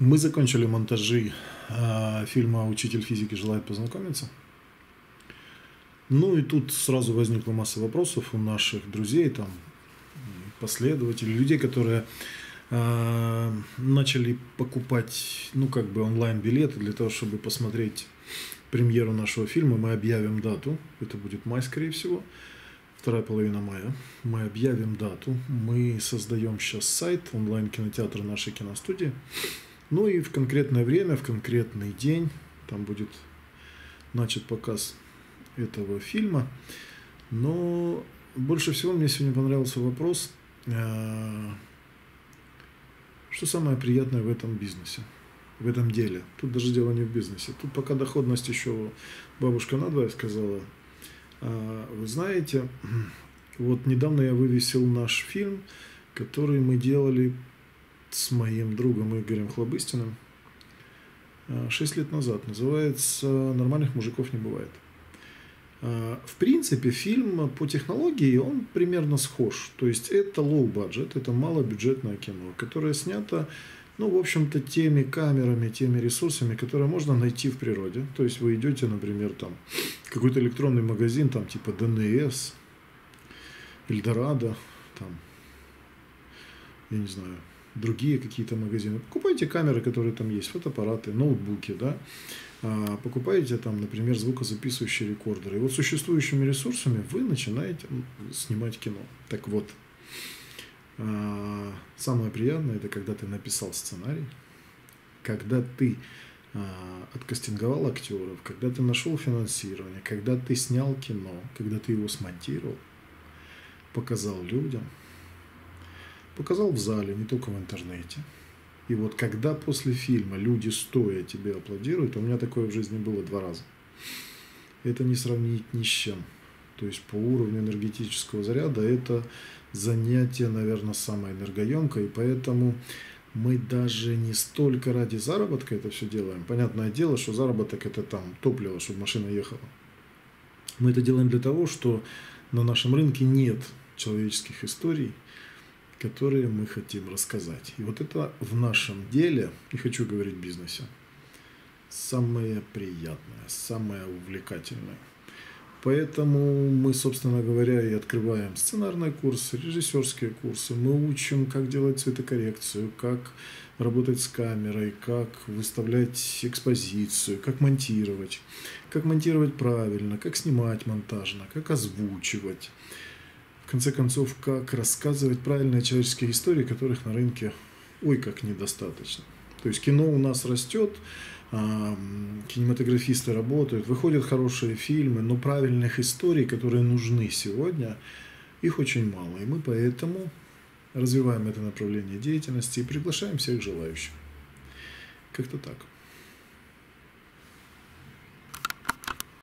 Мы закончили монтажи э, фильма «Учитель физики желает познакомиться». Ну и тут сразу возникла масса вопросов у наших друзей, там, последователей, людей, которые э, начали покупать, ну, как бы онлайн-билеты для того, чтобы посмотреть премьеру нашего фильма. Мы объявим дату, это будет май, скорее всего, вторая половина мая. Мы объявим дату, мы создаем сейчас сайт онлайн-кинотеатра нашей киностудии. Ну и в конкретное время, в конкретный день, там будет начат показ этого фильма. Но больше всего мне сегодня понравился вопрос, э, что самое приятное в этом бизнесе, в этом деле. Тут даже дело не в бизнесе. Тут пока доходность еще бабушка надвое сказала. А, вы знаете, вот недавно я вывесил наш фильм, который мы делали с моим другом Игорем Хлобыстиным э, шесть лет назад. Называется «Нормальных мужиков не бывает». Э, в принципе, фильм по технологии, он примерно схож. То есть это low budget, это малобюджетное кино, которое снято, ну, в общем-то, теми камерами, теми ресурсами, которые можно найти в природе. То есть вы идете, например, там, какой-то электронный магазин, там, типа ДНС, Эльдорадо, там, я не знаю, другие какие-то магазины. Покупайте камеры, которые там есть, фотоаппараты, ноутбуки, да. А, покупаете там, например, звукозаписывающие рекордеры. И вот существующими ресурсами вы начинаете снимать кино. Так вот, а, самое приятное это когда ты написал сценарий, когда ты а, откастинговал актеров, когда ты нашел финансирование, когда ты снял кино, когда ты его смонтировал, показал людям – Показал в зале, не только в интернете. И вот когда после фильма люди стоя тебе аплодируют, у меня такое в жизни было два раза. Это не сравнить ни с чем. То есть по уровню энергетического заряда это занятие, наверное, самое энергоемкое. И поэтому мы даже не столько ради заработка это все делаем. Понятное дело, что заработок это там топливо, чтобы машина ехала. Мы это делаем для того, что на нашем рынке нет человеческих историй, которые мы хотим рассказать. И вот это в нашем деле, не хочу говорить бизнесе, самое приятное, самое увлекательное. Поэтому мы, собственно говоря, и открываем сценарные курсы, режиссерские курсы. Мы учим, как делать цветокоррекцию, как работать с камерой, как выставлять экспозицию, как монтировать, как монтировать правильно, как снимать монтажно, как озвучивать конце концов, как рассказывать правильные человеческие истории, которых на рынке ой как недостаточно. То есть кино у нас растет, а, кинематографисты работают, выходят хорошие фильмы, но правильных историй, которые нужны сегодня, их очень мало. И мы поэтому развиваем это направление деятельности и приглашаем всех желающих. Как-то так.